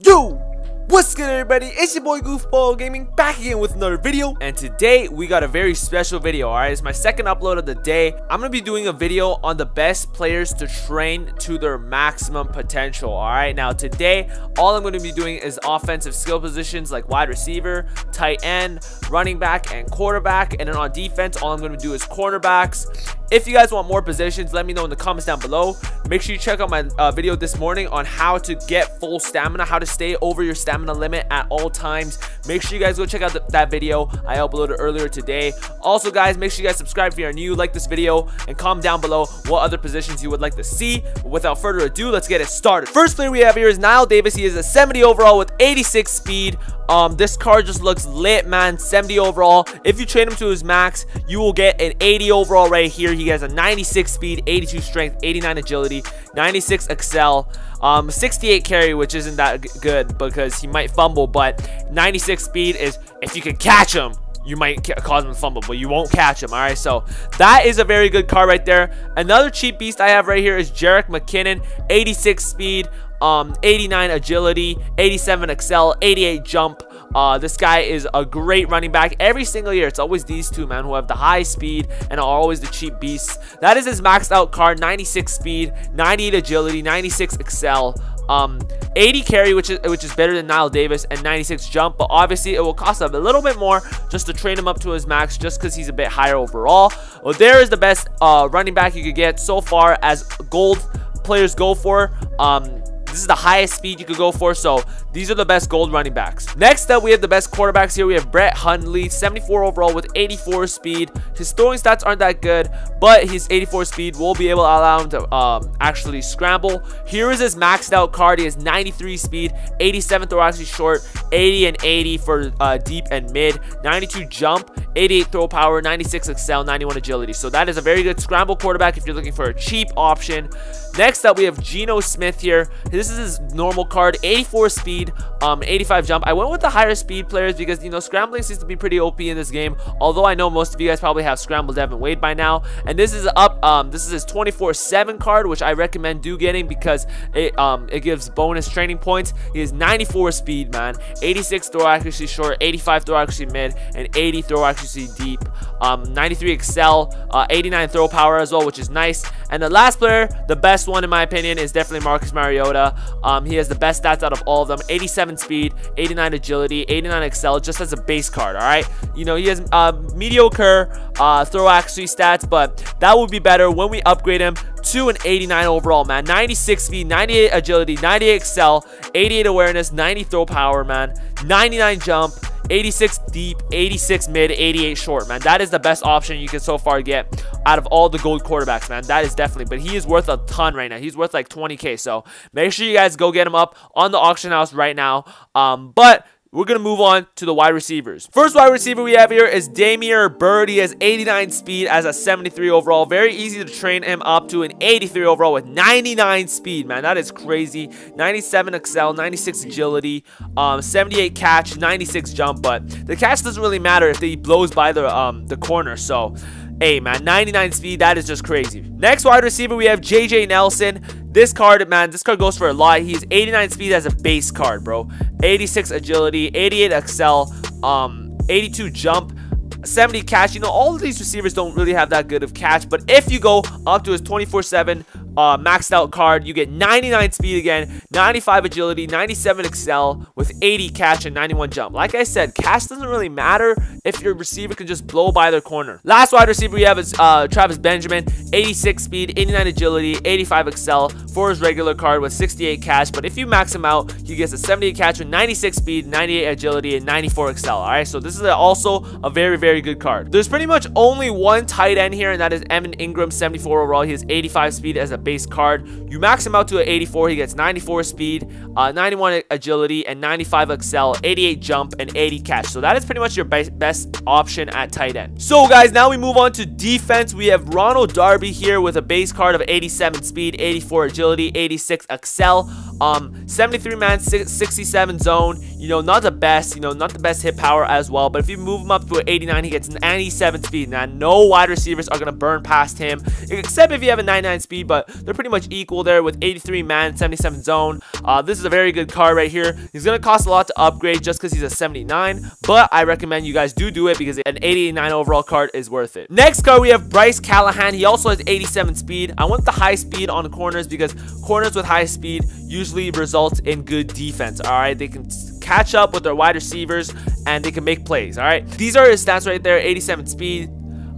Yo! What's good everybody? It's your boy Goofball Gaming back again with another video and today we got a very special video alright it's my second upload of the day I'm gonna be doing a video on the best players to train to their maximum potential alright now today all I'm gonna be doing is offensive skill positions like wide receiver tight end running back and quarterback and then on defense all I'm gonna do is cornerbacks if you guys want more positions, let me know in the comments down below. Make sure you check out my uh, video this morning on how to get full stamina, how to stay over your stamina limit at all times. Make sure you guys go check out the, that video I uploaded earlier today. Also, guys, make sure you guys subscribe if you are new, like this video, and comment down below what other positions you would like to see. Without further ado, let's get it started. First player we have here is Knile Davis. He is a 70 overall with 86 speed. Um, this card just looks lit, man. 70 overall. If you train him to his max, you will get an 80 overall right here. He has a 96 speed, 82 strength, 89 agility, 96 excel, um, 68 carry, which isn't that good because he might fumble, but 96 speed is if you can catch him, you might cause him to fumble, but you won't catch him. All right, so that is a very good card right there. Another cheap beast I have right here is Jerick McKinnon, 86 speed, um, 89 agility, 87 excel, 88 jump. Uh, this guy is a great running back every single year. It's always these two, man, who have the high speed and are always the cheap beasts. That is his maxed out card, 96 speed, 98 agility, 96 excel. Um, 80 carry, which is which is better than Knile Davis, and 96 jump. But obviously, it will cost him a little bit more just to train him up to his max, just because he's a bit higher overall. Well, there is the best uh, running back you could get so far as gold players go for. Um, this is the highest speed you could go for, so these are the best gold running backs. Next up, we have the best quarterbacks here. We have Brett Hundley, 74 overall with 84 speed. His throwing stats aren't that good, but his 84 speed will be able to allow him to um, actually scramble. Here is his maxed out card. He has 93 speed, 87 throw actually short, 80 and 80 for uh, deep and mid, 92 jump, 88 throw power, 96 excel, 91 agility. So that is a very good scramble quarterback if you're looking for a cheap option. Next up, we have Geno Smith here. This is his normal card, 84 speed, um, 85 jump. I went with the higher speed players because, you know, scrambling seems to be pretty OP in this game. Although I know most of you guys probably have scrambled Devin Wade by now. And this is up, um, this is his 24-7 card, which I recommend do getting because it, um, it gives bonus training points. He has 94 speed, man. 86 throw accuracy short, 85 throw accuracy mid, and 80 throw accuracy deep. Um, 93 excel, uh, 89 throw power as well, which is nice. And the last player, the best one in my opinion, is definitely Marcus Mariota. Um, he has the best stats out of all of them. 87 speed, 89 agility, 89 excel, just as a base card, all right? You know, he has uh, mediocre uh, throw accuracy stats, but that would be better when we upgrade him to an 89 overall, man. 96 speed, 98 agility, 98 excel, 88 awareness, 90 throw power, man. 99 jump, 86 deep, 86 mid, 88 short, man. That is the best option you can so far get out of all the gold quarterbacks, man. That is definitely, but he is worth a ton right now. He's worth like 20K, so make sure you guys go get him up on the auction house right now. Um, but we're going to move on to the wide receivers. First wide receiver we have here is Damier Byrd. He has 89 speed as a 73 overall. Very easy to train him up to an 83 overall with 99 speed, man. That is crazy. 97 excel, 96 agility, um, 78 catch, 96 jump. But the catch doesn't really matter if he blows by the, um, the corner. So Hey, man, 99 speed, that is just crazy. Next wide receiver, we have JJ Nelson. This card, man, this card goes for a lot. He's 89 speed as a base card, bro. 86 agility, 88 excel, um, 82 jump, 70 catch. You know, all of these receivers don't really have that good of catch, but if you go up to his 24-7 uh, maxed out card. You get 99 speed again, 95 agility, 97 excel with 80 catch and 91 jump. Like I said, catch doesn't really matter if your receiver can just blow by their corner. Last wide receiver we have is uh, Travis Benjamin, 86 speed, 89 agility, 85 excel for his regular card with 68 catch. But if you max him out, he gets a 78 catch with 96 speed, 98 agility, and 94 excel. All right, so this is also a very, very good card. There's pretty much only one tight end here, and that is Evan Engram, 74 overall. He has 85 speed as a base card. You max him out to an 84, he gets 94 speed, uh, 91 agility, and 95 excel, 88 jump, and 80 catch. So that is pretty much your best option at tight end. So guys, now we move on to defense. We have Ronald Darby here with a base card of 87 speed, 84 agility, 86 excel. Um, 73 man, 67 zone. You know, not the best. You know, not the best hit power as well. But if you move him up to an 89, he gets an 97 speed. Now, no wide receivers are gonna burn past him, except if you have a 99 speed. But they're pretty much equal there with 83 man, 77 zone. Uh, this is a very good card right here. He's gonna cost a lot to upgrade just because he's a 79. But I recommend you guys do do it because an 89 overall card is worth it. Next card we have Bryce Callahan. He also has 87 speed. I want the high speed on corners because corners with high speed usually result in good defense. All right, they can catch up with their wide receivers and they can make plays. All right, these are his stats right there: 87 speed,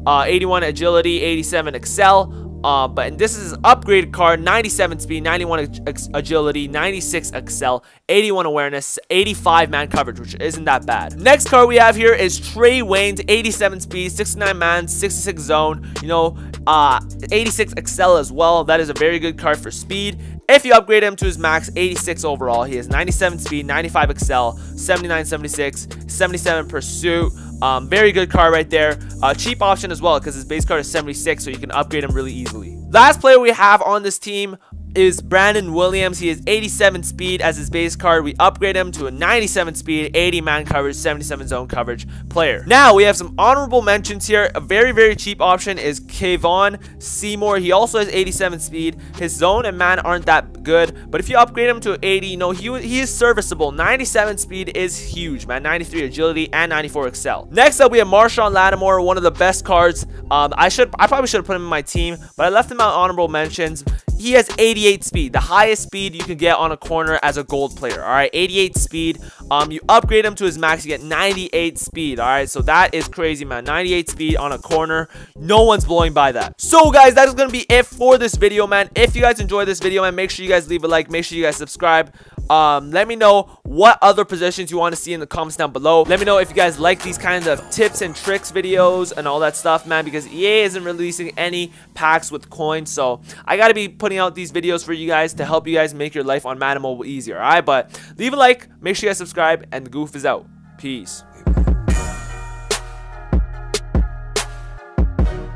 uh, 81 agility, 87 excel. Uh, but this is an upgraded card 97 speed 91 agility 96 excel 81 awareness 85 man coverage which isn't that bad next card we have here is Trae Waynes 87 speed 69 man 66 zone you know uh 86 excel as well that is a very good card for speed if you upgrade him to his max 86 overall he has 97 speed 95 excel 79 76 77 pursuit um, very good card right there. Uh, cheap option as well because his base card is 76, so you can upgrade him really easily. Last player we have on this team is Brandon Williams. He has 87 speed as his base card. We upgrade him to a 97 speed, 80 man coverage, 77 zone coverage player. Now we have some honorable mentions here. A very, very cheap option is Kevon Seymour. He also has 87 speed. His zone and man aren't that good, but if you upgrade him to 80, you know, he, he is serviceable. 97 speed is huge, man. 93 agility and 94 excel. Next up, we have Marshon Lattimore, one of the best cards. Um, I should, I probably should have put him in my team, but I left him out honorable mentions he has 88 speed, the highest speed you can get on a corner as a gold player. All right, 88 speed. Um, you upgrade him to his max, you get 98 speed. All right, so that is crazy, man. 98 speed on a corner. No one's blowing by that. So, guys, that is gonna be it for this video, man. If you guys enjoyed this video, man, make sure you guys leave a like. Make sure you guys subscribe. Um, let me know what other positions you want to see in the comments down below. Let me know if you guys like these kinds of tips and tricks videos and all that stuff, man, because EA isn't releasing any packs with coins. So I got to be putting out these videos for you guys to help you guys make your life on Madden Mobile easier, all right? But leave a like, make sure you guys subscribe, and the goof is out. Peace.